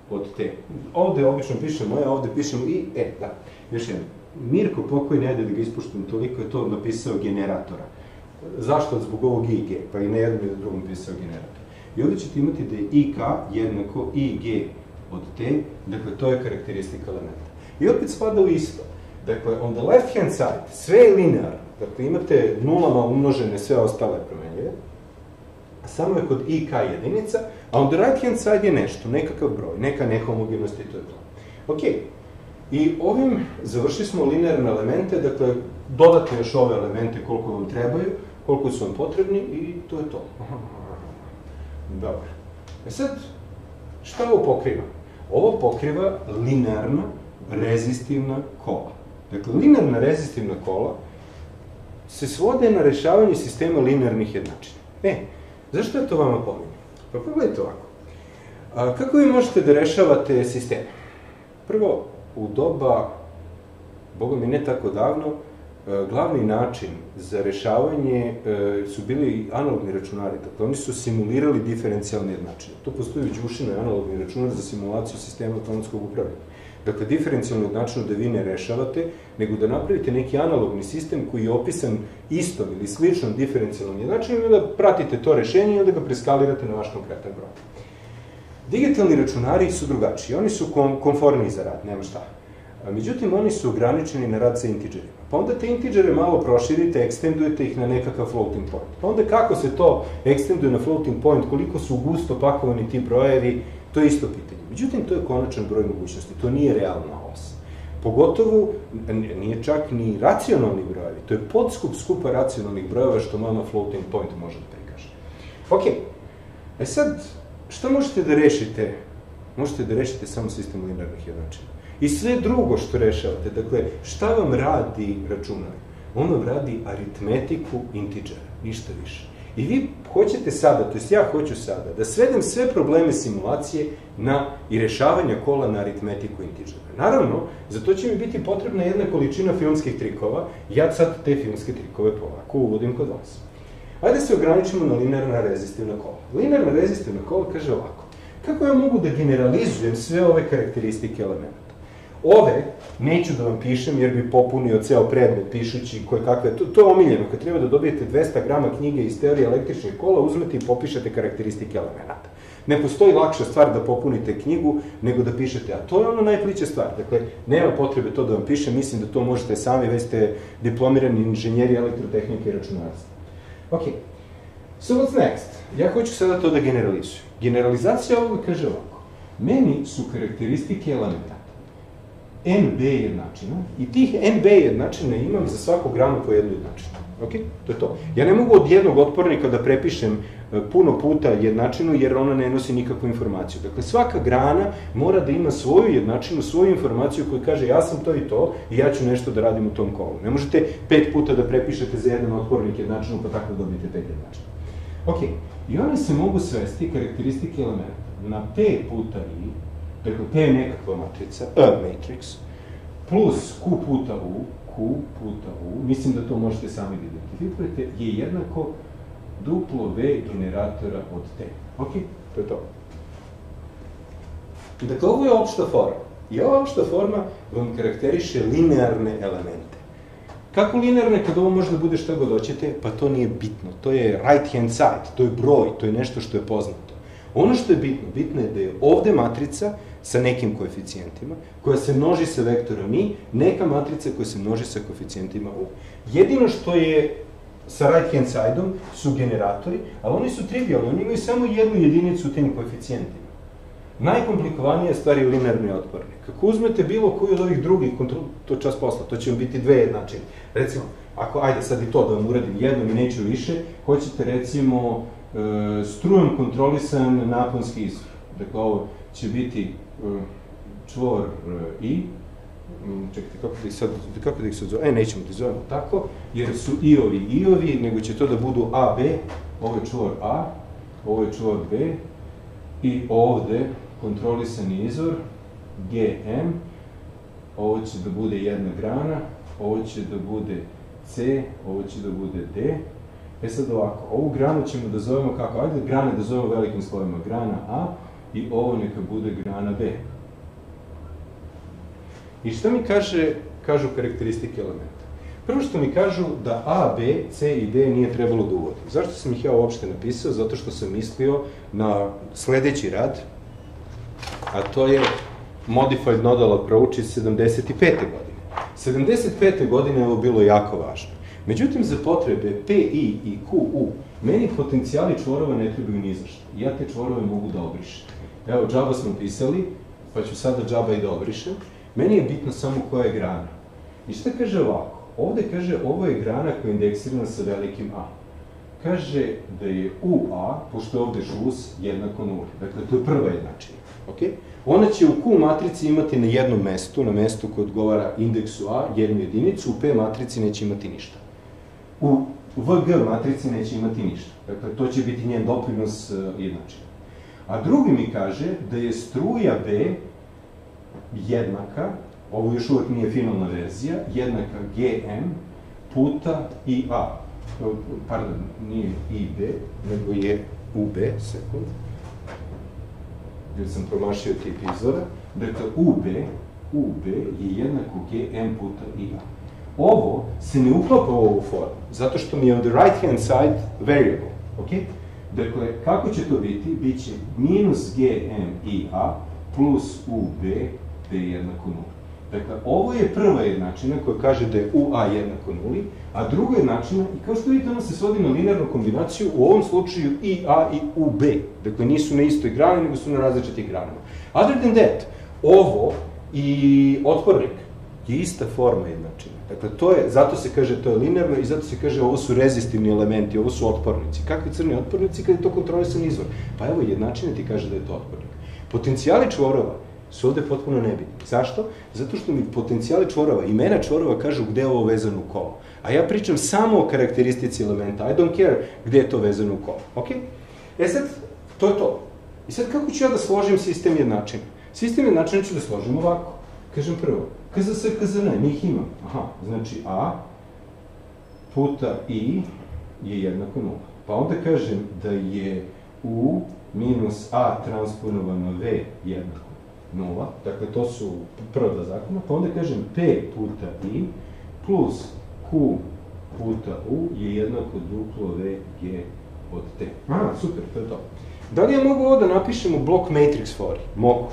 od T. Ovde obično pišemo E, ovde pišemo I, E, da, još jedno. Mirko pokoj ne da ga ispuštam, toliko je to napisao generatora. Zašto? Zbog ovog IG, pa i na jednom i na drugom pisao generator. I ovde ćete imati da je IK jednako IG od T, dakle to je karakteristika elementa. I opet spada u isto. Dakle, on the left hand side, sve je linearno. Dakle, imate nulama umnožene sve ostale promenljive, samo je kod IK jedinica, a on the right hand side je nešto, nekakav broj, neka nehomogenost i to je to. Ok, i ovim završili smo linearne elemente, dakle, dodate još ove elemente koliko vam trebaju, koliko su vam potrebni i to je to. Dobro. E sad, šta ovo pokriva? Ovo pokriva linearno rezistivna kola. Dakle, linearna rezistivna kola se svode na rešavanje sistema linearnih jednačina. E, zašto ja to vama pominjem? Pa pogledajte ovako. A, kako vi možete da rešavate sisteme? Prvo, u doba, boga mi ne tako davno, glavni način za rešavanje e, su bili analogni računari. Dakle, oni su simulirali diferencijalne jednačine. To postoji u Đušinoj analogni računar za simulaciju sistema automatskog upravljanja. Dakle, diferencijalno jednačinu da vi ne rešavate, nego da napravite neki analogni sistem koji je opisan istom ili sličnom diferencijalnom jednačinom i da pratite to rešenje i da ga preskalirate na vaš konkretan broj. Digitalni računari su drugačiji, oni su konformni za rad, nema šta. Međutim, oni su ograničeni na rad sa intiđerima. Pa onda te intiđere malo proširite, ekstendujete ih na nekakav floating point. Pa onda kako se to ekstenduje na floating point, koliko su gusto pakovani ti brojevi, to je isto pitanje. Međutim, to je konačan broj mogućnosti, to nije realna os. Pogotovo, nije čak ni racionalni brojevi, to je podskup skupa racionalnih brojeva što mama floating point može da prikaže. Ok, e sad, šta možete da rešite? Možete da rešite samo sistem linearnih jednačina. I sve drugo što rešavate, dakle, šta vam radi računar? On vam radi aritmetiku intiđera, ništa više. I vi hoćete sada, to jest ja hoću sada, da svedem sve probleme simulacije na i rešavanja kola na aritmetiku intiđera. Naravno, za to će mi biti potrebna jedna količina filmskih trikova, ja sad te filmske trikove polako uvodim kod vas. Ajde se ograničimo na linearna rezistivna kola. Linearna rezistivna kola kaže ovako, kako ja mogu da generalizujem sve ove karakteristike elementa? Ove neću da vam pišem jer bi popunio ceo predmet pišući koje kakve, to, to je omiljeno, kad treba da dobijete 200 grama knjige iz teorije električnih kola, uzmete i popišete karakteristike elemenata. Ne postoji lakša stvar da popunite knjigu nego da pišete, a to je ono najplića stvar. Dakle, nema potrebe to da vam pišem, mislim da to možete sami, već ste diplomirani inženjeri elektrotehnike i računarstva. Ok, so what's next? Ja hoću sada to da generalizujem. Generalizacija ovoga kaže ovako. Meni su karakteristike elementa NB jednačina i tih NB jednačina imam za svaku granu po jednu jednačinu. Ok? To je to. Ja ne mogu od jednog otpornika da prepišem e, puno puta jednačinu jer ona ne nosi nikakvu informaciju. Dakle, svaka grana mora da ima svoju jednačinu, svoju informaciju koja kaže ja sam to i to i ja ću nešto da radim u tom kolu. Ne možete pet puta da prepišete za jedan otpornik jednačinu pa tako dobijete pet jednačina. Ok, i one se mogu svesti karakteristike elementa na P puta I, dakle P je nekakva matrica, A matrix, plus Q puta U, Q puta U, mislim da to možete sami da identifikujete, je jednako duplo V generatora od T. Ok, to je to. Dakle, ovo je opšta forma. I ova opšta forma vam karakteriše linearne elemente. Kako linearne, kad ovo može da bude šta god hoćete, pa to nije bitno. To je right hand side, to je broj, to je nešto što je poznato. Ono što je bitno, bitno je da je ovde matrica sa nekim koeficijentima, koja se množi sa vektorom i, neka matrica koja se množi sa koeficijentima u. Jedino što je sa right hand side-om su generatori, ali oni su trivialni, oni imaju samo jednu jedinicu u tim koeficijentima. Najkomplikovanija stvar je linearni otpornik. Kako uzmete bilo koju od ovih drugih kontrol, to čas posla, to će vam biti dve jednačine. Recimo, ako, ajde sad i to da vam uradim jednom i neću više, hoćete recimo e, strujem kontrolisan naponski izvor. Dakle, ovo će biti čvor e, i, čekajte, kako da ih sad, kako da ih sad zove, e, nećemo da zovemo tako, jer su i-ovi i-ovi, nego će to da budu A, B, ovo je čvor A, ovo je čvor B, i ovde kontrolisani izvor, GM, ovo će da bude jedna grana, ovo će da bude C, ovo će da bude D. E sad ovako, ovu granu ćemo da zovemo kako? Ajde grane da zovemo velikim slovima. Grana A i ovo neka bude grana B. I šta mi kaže, kažu karakteristike elementa? Prvo što mi kažu da A, B, C i D nije trebalo da uvodim. Zašto sam ih ja uopšte napisao? Zato što sam mislio na sledeći rad, a to je Modified Nodal Approach iz 75. godine. 75. godine je ovo bilo jako važno. Međutim, za potrebe PI i QU, meni potencijali čvorova ne trebaju ni za što. Ja te čvorove mogu da obrišem. Evo, džaba smo pisali, pa ću sada džaba i da obrišem. Meni je bitno samo koja je grana. I šta kaže ovako? Ovde kaže, ovo je grana koja je indeksirana sa velikim A. kaže da je UA, pošto je ovde žus, jednako nuli. Dakle, to je prva jednačina. Okay? Ona će u Q matrici imati na jednom mestu, na mestu koje odgovara indeksu A, jednu jedinicu, u P matrici neće imati ništa. U VG matrici neće imati ništa. Dakle, to će biti njen doprinos uh, jednačina. A drugi mi kaže da je struja B jednaka, ovo još uvek nije finalna verzija, jednaka GM puta IA. Pardon, nije IB, nego je UB, sekund jer sam promašio tip izvora, dakle UB, UB je jednako GM puta IA. Ovo se ne uklapa u ovu formu, zato što mi je on the right hand side variable, ok? Dakle, kako će to biti? Biće minus GM IA plus UB, B jednako 0. Dakle, ovo je prva jednačina koja kaže da je UA jednako nuli, a druga jednačina, i kao što vidite, ona se svodi na linearnu kombinaciju, u ovom slučaju i A i UB. Dakle, nisu na istoj grani, nego su na različitih granama. Other than that, ovo i otpornik je ista forma jednačina. Dakle, to je, zato se kaže to je linearno i zato se kaže ovo su rezistivni elementi, ovo su otpornici. Kakvi crni otpornici kad je to kontrolisan izvor? Pa evo, jednačina ti kaže da je to otpornik. Potencijali čvorova su ovde potpuno nebitni. Zašto? Zato što mi potencijali čvorova, imena čvorova kažu gde je ovo vezano u kolo. A ja pričam samo o karakteristici elementa. I don't care gde je to vezano u kolo. Ok? E sad, to je to. I sad kako ću ja da složim sistem jednačina? Sistem jednačina ću da složim ovako. Kažem prvo, KZS, KZN, mi ih imam. Aha, znači A puta I je jednako nula. Pa onda kažem da je U minus A transponovano V jednako nula, dakle to su prva dva zakona, pa onda kažem P puta I plus Q puta U je jednako duplo V G od T. A, super, to je to. Da li ja mogu ovo da napišem u block matrix fori? Mogu.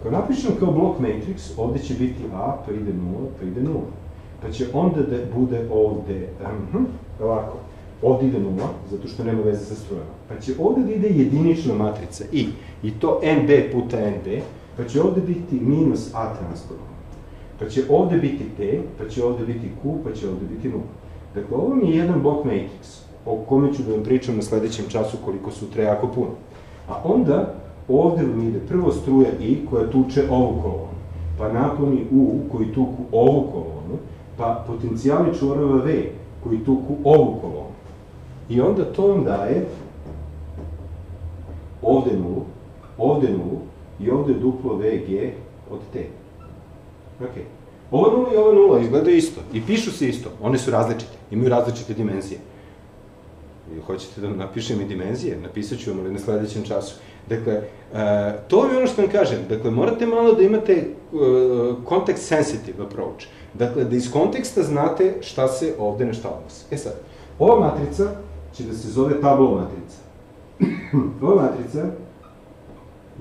Ako napišem kao block matrix, ovde će biti A, pa ide 0, pa ide 0. Pa će onda da bude ovde, um, ovako, ovde ide 0, zato što nema veze sa strujama. Pa će ovde da ide jedinična matrica I, i to NB puta NB, pa će ovde biti minus A transport, pa će ovde biti P, pa će ovde biti Q, pa će ovde biti 0. Dakle, ovo mi je jedan block matrix, o kome ću da vam pričam na sledećem času koliko sutra jako puno. A onda, ovde mi ide prvo struja I koja tuče ovu kolonu, pa naponi U koji tuku ovu kolonu, pa potencijali čvorova V koji tuku ovu kolonu. I onda to vam daje ovde nulu, ovde nulu, i ovde duplo VG od T. Ok. Ova nula i ova nula izgledaju isto i pišu se isto. One su različite, imaju različite dimenzije. I hoćete da napišem i dimenzije? Napisat ću vam ali na sledećem času. Dakle, e, to je ono što vam kažem. Dakle, morate malo da imate e, context sensitive approach. Dakle, da iz konteksta znate šta se ovde nešto odnosi. E sad, ova matrica će da se zove tablo matrica. ova matrica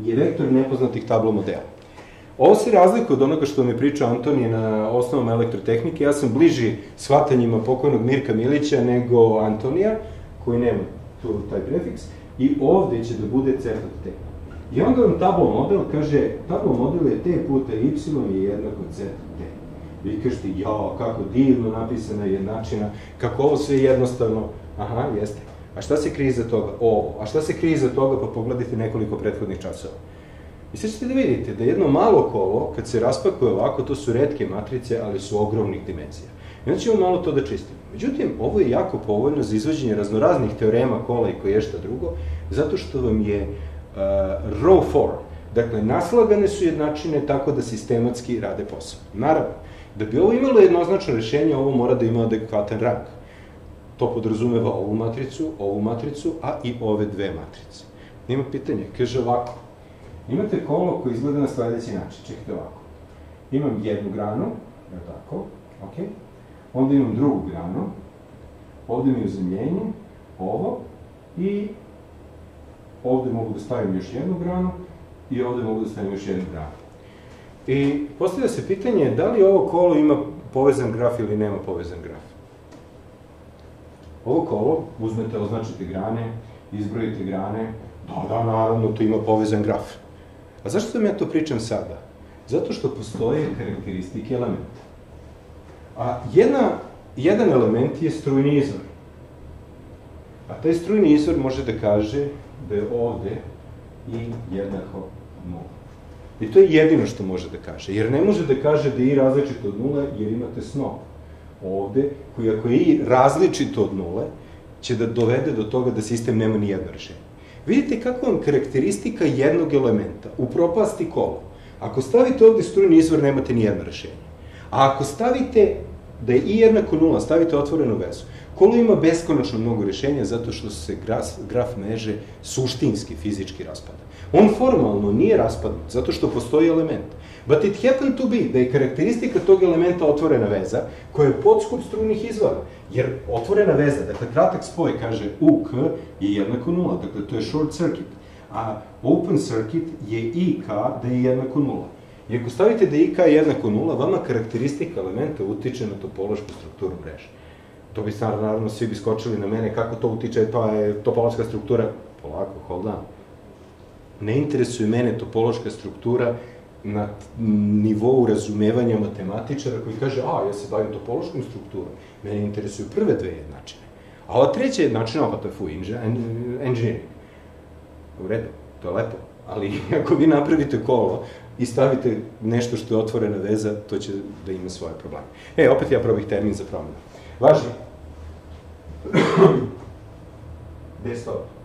je vektor nepoznatih tablo modela. Ovo se razlikuje od onoga što mi priča Antonije na osnovom elektrotehnike. Ja sam bliži shvatanjima pokojnog Mirka Milića nego Antonija, koji nema tu taj prefiks, i ovde će da bude c od t. I onda vam tablo model kaže, tablo model je t puta y je jednako c od t. Vi kažete, jao, kako divno napisana jednačina, kako ovo sve jednostavno, aha, jeste. A šta se krije iza toga? Ovo. A šta se krije iza toga? Pa pogledajte nekoliko prethodnih časova. I sad ćete da vidite da jedno malo kolo, kad se raspakuje ovako, to su redke matrice, ali su ogromnih dimenzija. I onda ćemo malo to da čistimo. Međutim, ovo je jako povoljno za izvođenje raznoraznih teorema kola i koje je šta drugo, zato što vam je uh, raw form. Dakle, naslagane su jednačine tako da sistematski rade posao. Naravno, da bi ovo imalo jednoznačno rešenje, ovo mora da ima adekvatan rang. To podrazumeva ovu matricu, ovu matricu, a i ove dve matrice. Nima pitanje, kaže ovako. Imate kolo koje izgleda na sledeći način, čekajte ovako. Imam jednu granu, je tako, ok. Onda imam drugu granu, ovde mi je uzemljenje, ovo, i ovde mogu da stavim još jednu granu, i ovde mogu da stavim još jednu granu. I postavlja se pitanje da li ovo kolo ima povezan graf ili nema povezan graf. Ovo kolo, uzmete, označite grane, izbrojite grane, da, da, naravno, to ima povezan graf. A zašto sam ja to pričam sada? Zato što postoje karakteristike elementa. A jedna, jedan element je strujni izvor. A taj strujni izvor može da kaže da je ovde i jednako nula. I to je jedino što može da kaže. Jer ne može da kaže da je i različito od nule, jer imate snop ovde, koji ako je i različito od nule, će da dovede do toga da sistem nema ni jedno rešenje. Vidite kako vam karakteristika jednog elementa u propasti kolo. Ako stavite ovde strujni izvor, nemate ni jedno rešenje. A ako stavite da je i jednako nula, stavite otvorenu vezu, kolo ima beskonačno mnogo rešenja zato što se graf, graf meže suštinski, fizički raspada. On formalno nije raspadnut zato što postoji element. But it happened to be da je karakteristika tog elementa otvorena veza koja je podskup strujnih izvora. Jer otvorena veza, dakle kratak spoj kaže UK je jednako nula, dakle to je short circuit. A open circuit je IK da je jednako nula. I ako stavite da IK je jednako nula, vama karakteristika elementa utiče na topološku strukturu mreže. To bi stvarno, naravno, svi bi skočili na mene kako to utiče, pa je topološka struktura, polako, hold on. Ne interesuje mene topološka struktura na nivou razumevanja matematičara koji kaže, a, ja se bavim topološkom strukturom. Mene interesuju prve dve jednačine. A ova treća jednačina, pa to je fu, engineering. U redu, to je lepo. Ali ako vi napravite kolo i stavite nešto što je otvorena veza, to će da ima svoje probleme. E, opet ja probih termin za promenu. Važi. Stop?